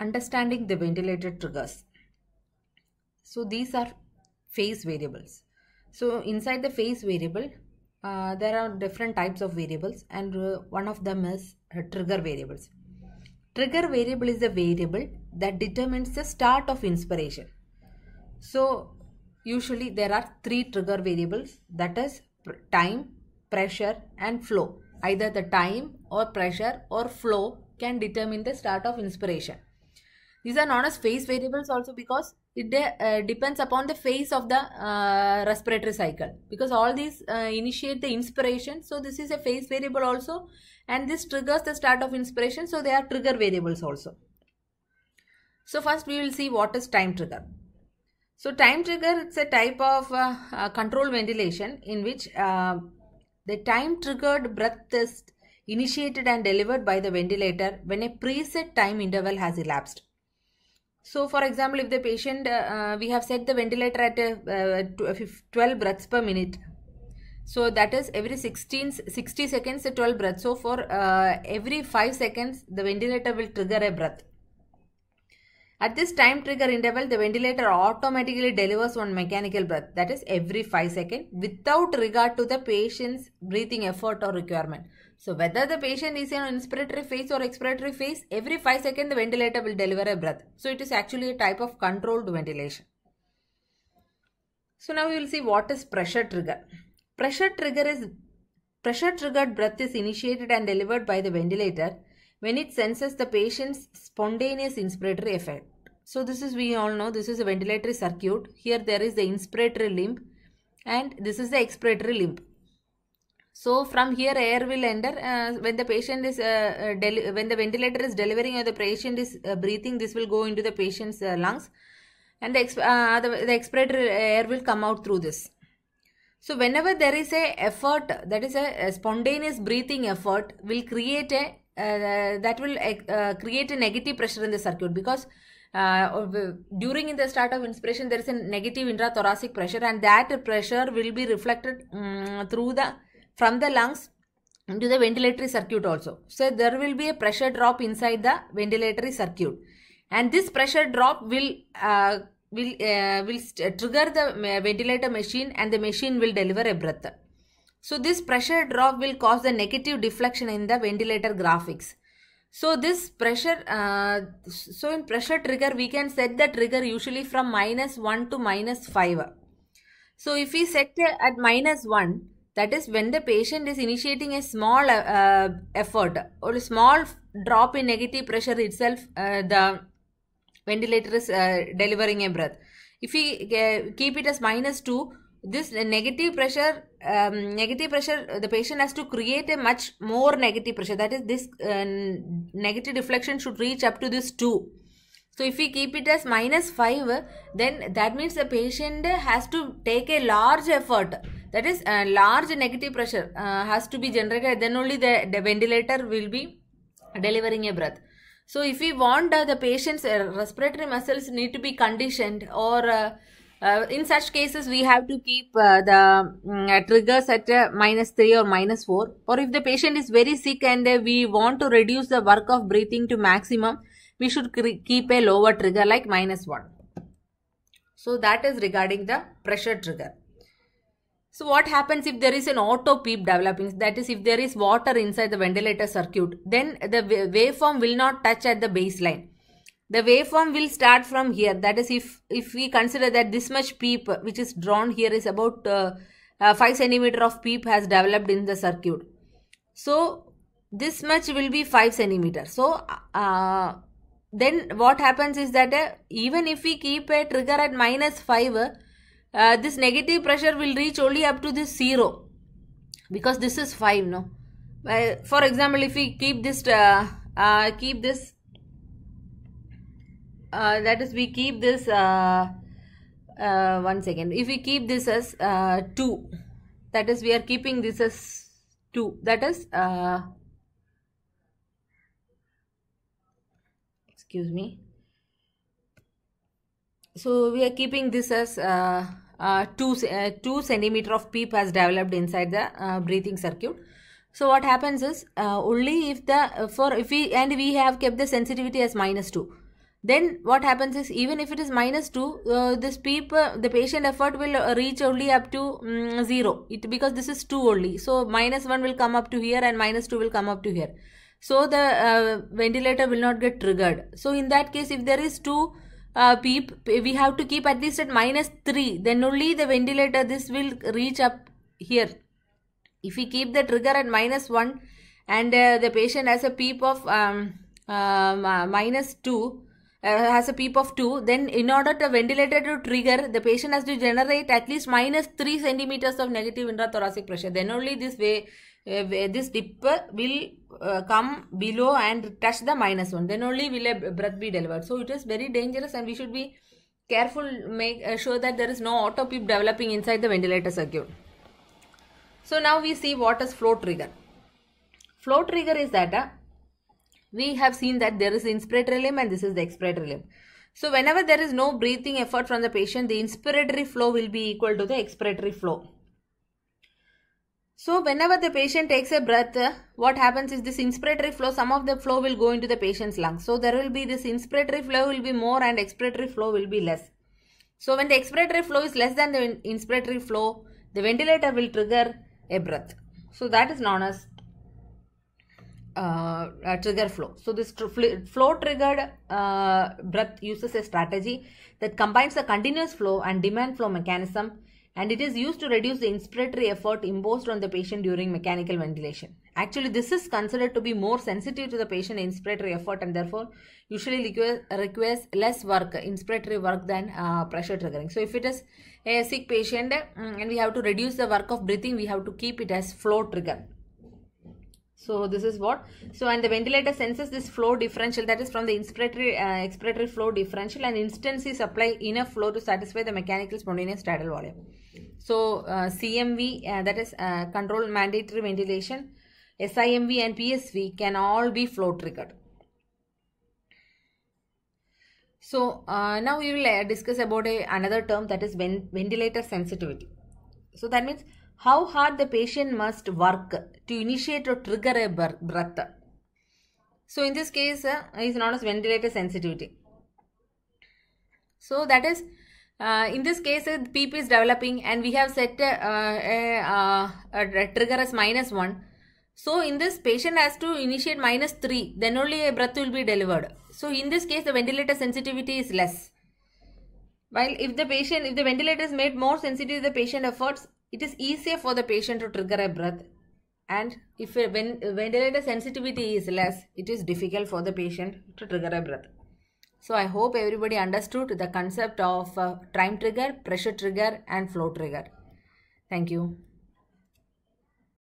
understanding the ventilator triggers. So these are phase variables. So inside the phase variable, uh, there are different types of variables and uh, one of them is uh, trigger variables. Trigger variable is the variable that determines the start of inspiration. So usually there are three trigger variables that is time, pressure and flow. Either the time or pressure or flow can determine the start of inspiration. These are known as phase variables also because it de- uh, depends upon the phase of the uh, respiratory cycle because all these uh, initiate the inspiration. So this is a phase variable also and this triggers the start of inspiration. So they are trigger variables also. So first we will see what is time trigger. So time trigger it's a type of uh, uh, control ventilation in which uh, the time triggered breath test initiated and delivered by the ventilator when a preset time interval has elapsed. So, for example, if the patient, uh, we have set the ventilator at uh, 12 breaths per minute. So, that is every 16, 60 seconds, 12 breaths. So, for uh, every 5 seconds, the ventilator will trigger a breath. At this time trigger interval, the ventilator automatically delivers one mechanical breath, that is every 5 seconds, without regard to the patient's breathing effort or requirement. So, whether the patient is in an inspiratory phase or expiratory phase, every 5 seconds the ventilator will deliver a breath. So, it is actually a type of controlled ventilation. So, now we will see what is pressure trigger. Pressure trigger is pressure triggered breath is initiated and delivered by the ventilator when it senses the patient's spontaneous inspiratory effect. So this is we all know this is a ventilatory circuit. Here there is the inspiratory limb and this is the expiratory limb. So from here air will enter uh, when the patient is uh, uh, when the ventilator is delivering or the patient is breathing this will go into the patient's lungs and the, exp the, the expiratory air will come out through this. So whenever there is a effort that is a, a spontaneous breathing effort will create a uh, that will uh, create a negative pressure in the circuit because uh, during in the start of inspiration there is a negative intrathoracic pressure and that pressure will be reflected um, through the from the lungs into the ventilatory circuit also so there will be a pressure drop inside the ventilatory circuit and this pressure drop will will will trigger the ventilator machine and the machine will deliver a breath so this pressure drop will cause the negative deflection in the ventilator graphics. So this pressure, uh, so in pressure trigger we can set the trigger usually from minus 1 to minus 5. So if we set at minus 1, that is when the patient is initiating a small uh, effort or a small drop in negative pressure itself, uh, the ventilator is delivering a breath. If we keep it as minus 2, this negative pressure um, negative pressure the patient has to create a much more negative pressure that is this uh, negative deflection should reach up to this 2 so if we keep it as minus 5 then that means the patient has to take a large effort that is a large negative pressure uh, has to be generated. Then only the, the ventilator will be delivering a breath. So if we want uh, the patient's respiratory muscles need to be conditioned or uh, in such cases we have to keep uh, the um, triggers at uh, minus 3 or minus 4 or if the patient is very sick and we want to reduce the work of breathing to maximum we should keep a lower trigger like minus 1 so that is regarding the pressure trigger so what happens if there is an auto PEEP developing? That is if there is water inside the ventilator circuit then the waveform will not touch at the baseline. The waveform will start from here. That is if if we consider that this much PEEP which is drawn here is about uh, uh, 5 centimeter of PEEP has developed in the circuit. So this much will be 5 centimeter. So uh, then what happens is that uh, even if we keep a trigger at minus 5 uh, this negative pressure will reach only up to this 0 because this is 5 no? Uh, for example if we keep this keep this uh, that is we keep this uh, uh, one second. If we keep this as 2 that is we are keeping this as 2 that is excuse me so we are keeping this as uh, uh, 2 uh, 2 centimeter of PEEP has developed inside the breathing circuit. So what happens is only if the for if we and we have kept the sensitivity as minus 2 then what happens is even if it is minus 2 uh, this people the patient effort will uh, reach only up to um, 0 it because this is 2 only. So minus 1 will come up to here and minus 2 will come up to here. So the uh, ventilator will not get triggered. So in that case if there is 2 uh, peep we have to keep at least at minus 3 then only the ventilator this will reach up here. If we keep the trigger at minus 1 and uh, the patient has a peep of um, uh, minus 2 uh, has a peep of 2 then in order to ventilator to trigger the patient has to generate at least minus 3 centimeters of negative intrathoracic pressure. Then only this way uh, this dip will uh, come below and touch the minus 1 then only will a breath be delivered. So it is very dangerous and we should be careful make uh, sure that there is no auto peep developing inside the ventilator circuit. So now we see what is flow trigger. Flow trigger is that uh, we have seen that there is inspiratory limb and this is the expiratory limb. So whenever there is no breathing effort from the patient, the inspiratory flow will be equal to the expiratory flow. So whenever the patient takes a breath, what happens is this inspiratory flow, some of the flow will go into the patient's lungs. So there will be this inspiratory flow will be more and expiratory flow will be less. So when the expiratory flow is less than the inspiratory flow, the ventilator will trigger a breath. So that is known as uh, uh, trigger flow. So this tr flow triggered uh, breath uses a strategy that combines the continuous flow and demand flow mechanism and it is used to reduce the inspiratory effort imposed on the patient during mechanical ventilation. Actually, this is considered to be more sensitive to the patient inspiratory effort and therefore usually requires less work, inspiratory work than uh, pressure triggering. So if it is a sick patient mm, and we have to reduce the work of breathing, we have to keep it as flow trigger. So this is what. So and the ventilator senses this flow differential that is from the inspiratory uh, expiratory flow differential and instantly supply enough flow to satisfy the mechanical spontaneous tidal volume. So uh, CMV uh, that is uh, mandatory ventilation, SIMV and PSV can all be flow triggered. So uh, now we will uh, discuss about a, another term that is ventilator sensitivity. So that means how hard the patient must work to initiate or trigger a breath. So in this case uh, is known as ventilator sensitivity. So that is uh, in this case uh, PEEP is developing and we have set uh, a, uh, a, a, trigger as minus 1. So in this patient has to initiate minus 3 then only a breath will be delivered. So in this case the ventilator sensitivity is less. While if the patient, if the ventilator is made more sensitive to the patient efforts, it is easier for the patient to trigger a breath. And if when ventilator sensitivity is less it is difficult for the patient to trigger a breath. So i hope everybody understood the concept of uh, time trigger pressure trigger and flow trigger. Thank you